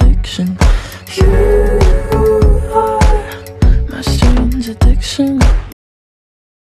addiction. You are my strange addiction.